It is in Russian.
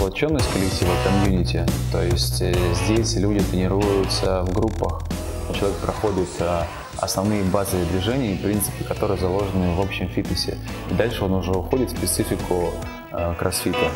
сплоченность коллектива, комьюнити. То есть э, здесь люди тренируются в группах. Человек проходит э, основные базовые движения и принципы, которые заложены в общем фитнесе. И дальше он уже уходит в специфику э, кроссфита.